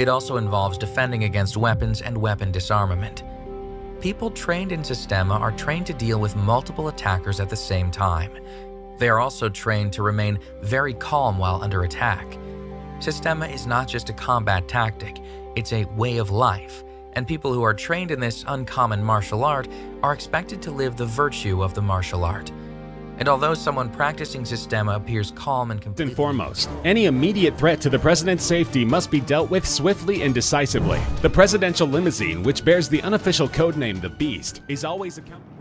It also involves defending against weapons and weapon disarmament. People trained in Sistema are trained to deal with multiple attackers at the same time. They are also trained to remain very calm while under attack. Sistema is not just a combat tactic, it's a way of life, and people who are trained in this uncommon martial art are expected to live the virtue of the martial art. And although someone practicing Sistema appears calm and completely and foremost, any immediate threat to the president's safety must be dealt with swiftly and decisively. The presidential limousine, which bears the unofficial codename the Beast, is always accountable.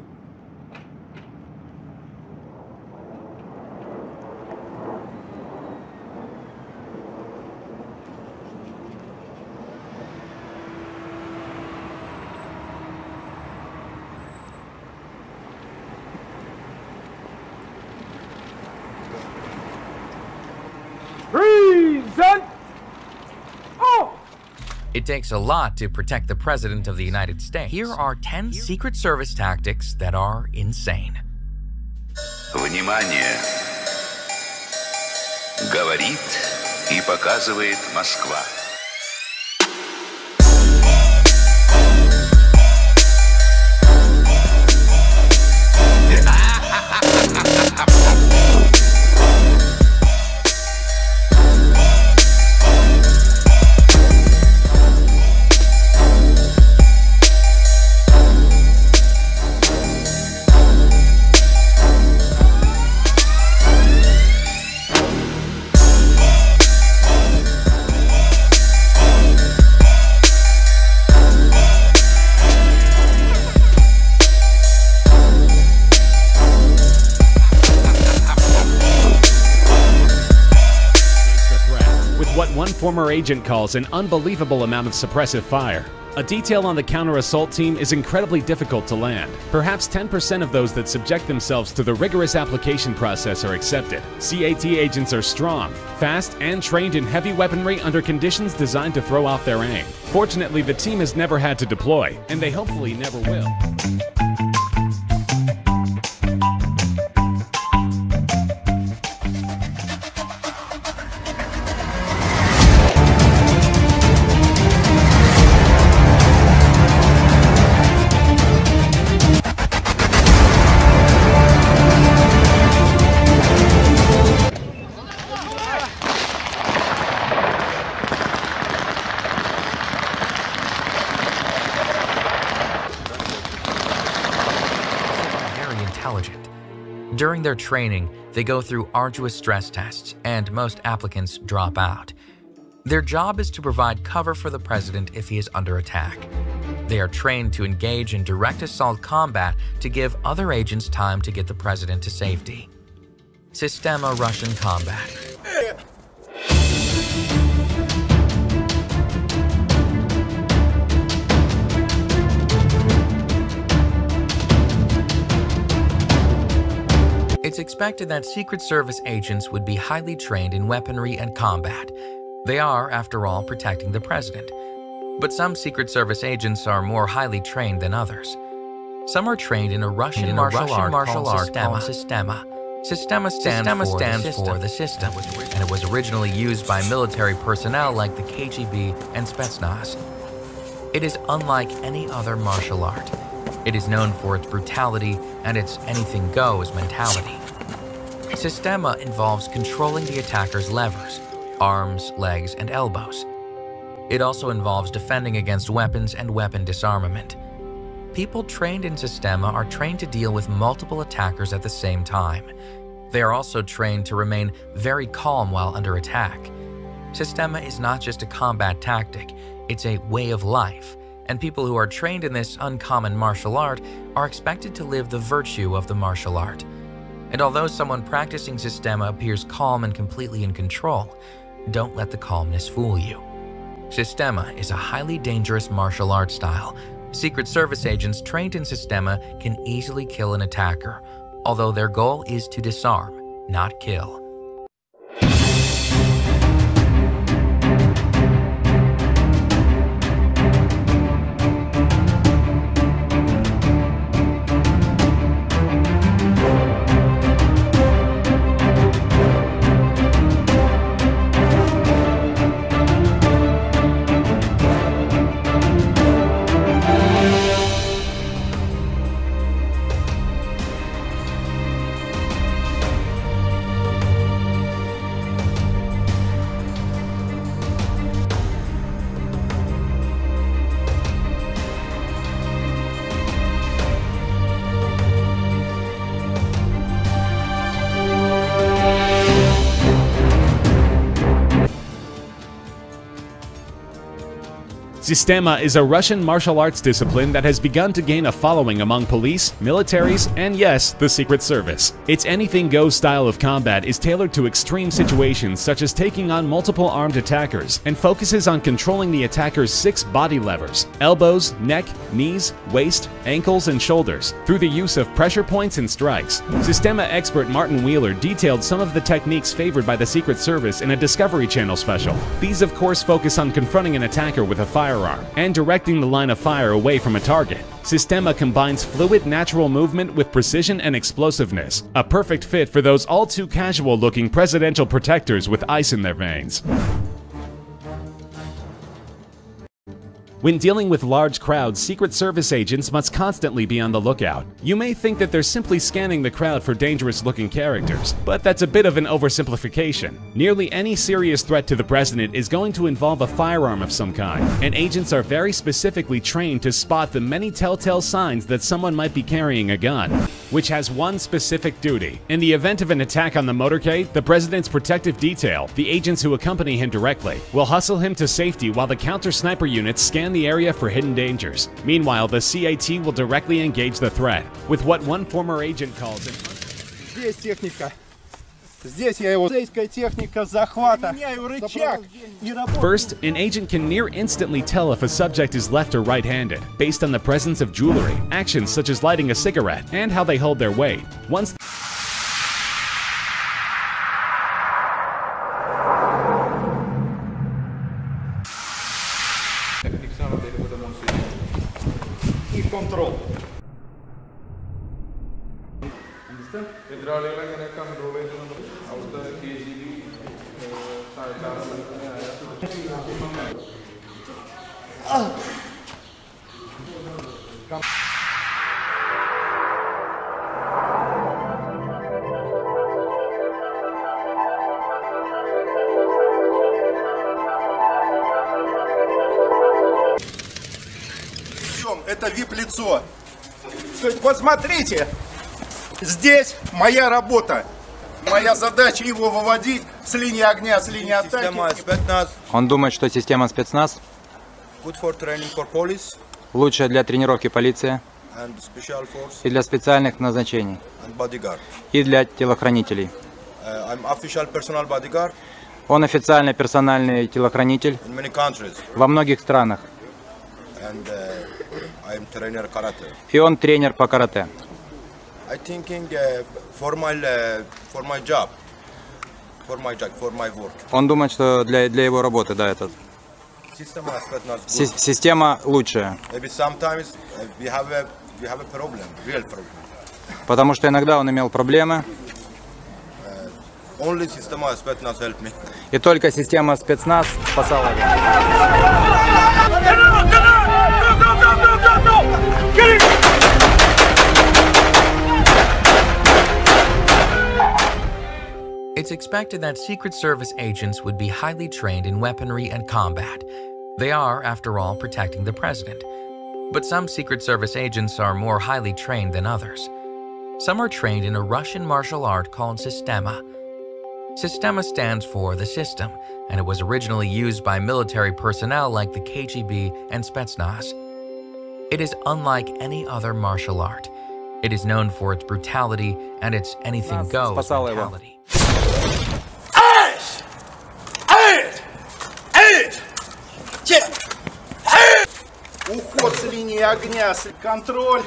takes a lot to protect the President of the United States. Here are 10 Secret Service tactics that are insane. Внимание! Говорит и показывает Москва. Agent calls an unbelievable amount of suppressive fire. A detail on the counter assault team is incredibly difficult to land. Perhaps 10% of those that subject themselves to the rigorous application process are accepted. CAT agents are strong, fast, and trained in heavy weaponry under conditions designed to throw off their aim. Fortunately, the team has never had to deploy, and they hopefully never will. During their training, they go through arduous stress tests, and most applicants drop out. Their job is to provide cover for the president if he is under attack. They are trained to engage in direct assault combat to give other agents time to get the president to safety. Sistema Russian Combat. Expected that Secret Service agents would be highly trained in weaponry and combat. They are, after all, protecting the president. But some Secret Service agents are more highly trained than others. Some are trained in a Russian, In a martial, Russian art, martial called art called Sistema. Sistema stands, Sistema for, stands the for the system, and it was originally used by military personnel like the KGB and Spetsnaz. It is unlike any other martial art. It is known for its brutality and its anything goes mentality. Sistema involves controlling the attacker's levers, arms, legs, and elbows. It also involves defending against weapons and weapon disarmament. People trained in Sistema are trained to deal with multiple attackers at the same time. They are also trained to remain very calm while under attack. Sistema is not just a combat tactic, it's a way of life, and people who are trained in this uncommon martial art are expected to live the virtue of the martial art. And although someone practicing Sistema appears calm and completely in control, don't let the calmness fool you. Sistema is a highly dangerous martial art style. Secret Service agents trained in Sistema can easily kill an attacker, although their goal is to disarm, not kill. Sistema is a Russian martial arts discipline that has begun to gain a following among police, militaries, and yes, the Secret Service. Its anything goes style of combat is tailored to extreme situations such as taking on multiple armed attackers and focuses on controlling the attacker's six body levers elbows, neck, knees, waist, ankles, and shoulders through the use of pressure points and strikes. Sistema expert Martin Wheeler detailed some of the techniques favored by the Secret Service in a Discovery Channel special. These, of course, focus on confronting an attacker with a firearm and directing the line of fire away from a target. Sistema combines fluid natural movement with precision and explosiveness, a perfect fit for those all too casual looking presidential protectors with ice in their veins. When dealing with large crowds, Secret Service agents must constantly be on the lookout. You may think that they're simply scanning the crowd for dangerous looking characters, but that's a bit of an oversimplification. Nearly any serious threat to the president is going to involve a firearm of some kind, and agents are very specifically trained to spot the many telltale signs that someone might be carrying a gun, which has one specific duty. In the event of an attack on the motorcade, the president's protective detail, the agents who accompany him directly, will hustle him to safety while the counter sniper units scan the area for hidden dangers. Meanwhile, the CAT will directly engage the threat with what one former agent calls an Здесь техника. Здесь я его. Полицейская техника захвата. Меняю рычаг и работаю. First, an agent can near instantly tell if a subject is left or right handed, based on the presence of jewelry, actions such as lighting a cigarette, and how they hold their weight. Once это вип-лицо. То есть, посмотрите, здесь моя работа. Моя задача его выводить с линии огня, с линии Система атаки. спецназ Он думает, что система спецназ лучшая для тренировки полиция. И для специальных назначений. И для телохранителей. Он официальный персональный телохранитель. Во многих странах. И он тренер по карате. Он думает, что для, для его работы, да, этот. Система лучшая. Потому что иногда он имел проблемы. И только система спецназ спасала его. It's expected that Secret Service agents would be highly trained in weaponry and combat, They are, after all, protecting the president. But some Secret Service agents are more highly trained than others. Some are trained in a Russian martial art called Sistema. Sistema stands for the system, and it was originally used by military personnel like the KGB and Spetsnaz. It is unlike any other martial art. It is known for its brutality and its anything goes mentality. С линии огня, с- контроль.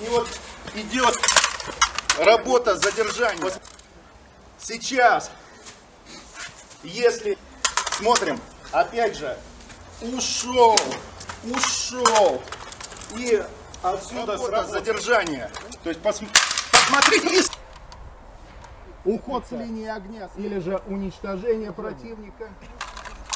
И вот идет работа задержания. Вот Сейчас, если смотрим, опять же, ушел, ушел. И отсюда сразу задержание. То есть пос- посмотрите. с- Уход с линии огня или же уничтожение противника.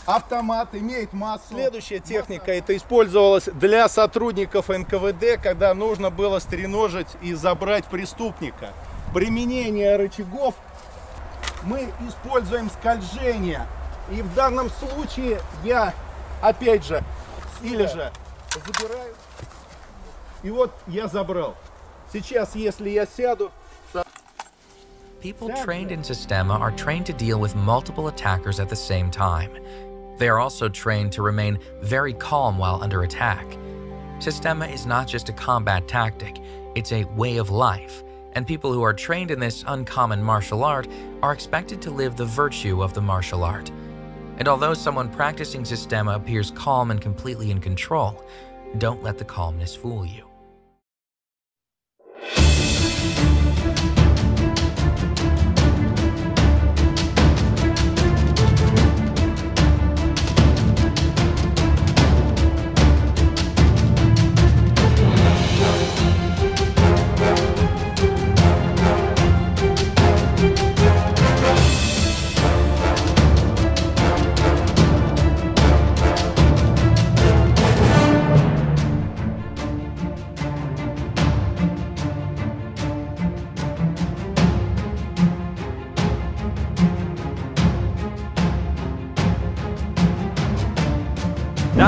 Автомат имеет массу. Следующая техника это использовалась для сотрудников НКВД, когда нужно было стреножить и забрать преступника. Применение рычагов мы используем скольжение. И в данном случае я, опять же, или же забираю. И вот я забрал. Сейчас, если я сяду, People trained in Sistema are trained to deal with multiple attackers at the same time. They are also trained to remain very calm while under attack. Sistema is not just a combat tactic, it's a way of life, and people who are trained in this uncommon martial art are expected to live the virtue of the martial art. And although someone practicing Sistema appears calm and completely in control, don't let the calmness fool you.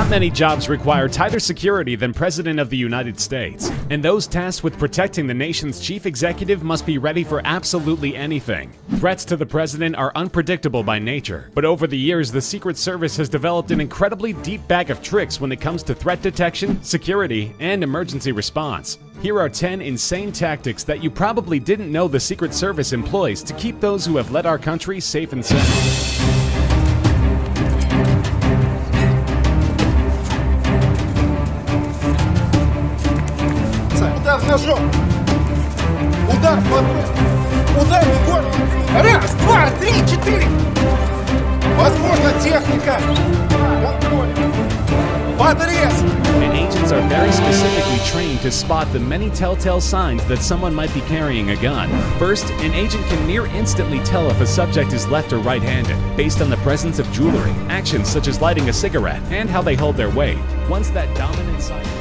Not many jobs require tighter security than President of the United States, and those tasked with protecting the nation's chief executive must be ready for absolutely anything. Threats to the president are unpredictable by nature, but over the years, the Secret Service has developed an incredibly deep bag of tricks when it comes to threat detection, security, and emergency response. Here are 10 insane tactics that you probably didn't know the Secret Service employs to keep those who have led our country safe and sound. To spot the many telltale signs that someone might be carrying a gun. First, an agent can near instantly tell if a subject is left or right handed, based on the presence of jewelry, actions such as lighting a cigarette, and how they hold their weight. Once that dominant sign.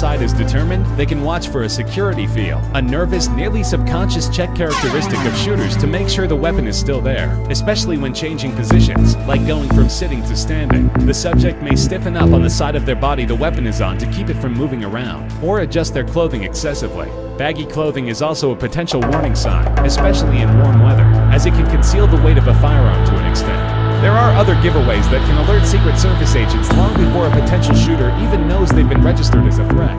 Side is determined, they can watch for a security feel, a nervous, nearly subconscious check characteristic of shooters to make sure the weapon is still there, especially when changing positions, like going from sitting to standing. The subject may stiffen up on the side of their body the weapon is on to keep it from moving around, or adjust their clothing excessively. Baggy clothing is also a potential warning sign, especially in warm weather, as it can conceal the weight of a firearm to an extent. There are other giveaways that can alert Secret Service agents long before a potential shooter even knows they've been registered as a threat.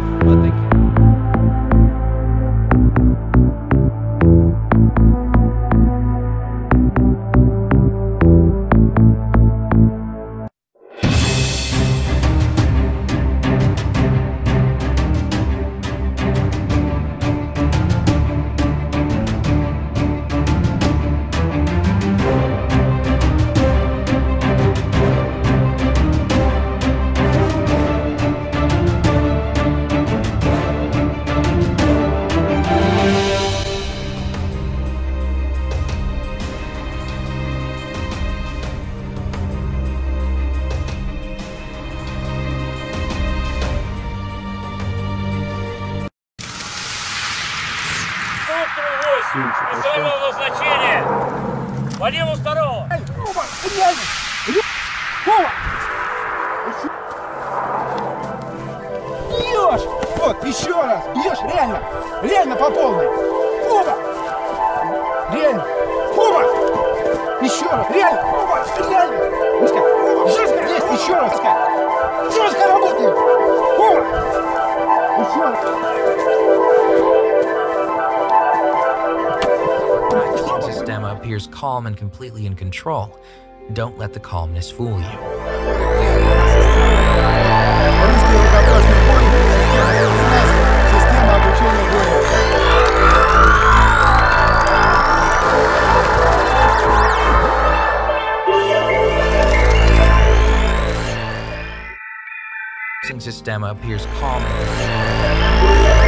Назначения! Реально! Вова! Бьешь! Вот, еще раз! Бьешь, реально! Реально по полной! Вова! Реально! Вова! Еще раз! Реально! Вова! Реально! Жестко! Жестко! Есть! Еще раз! Жестко! Работаем! Вова! Еще раз! appears calm and completely in control, don't let the calmness fool you. system appears calm.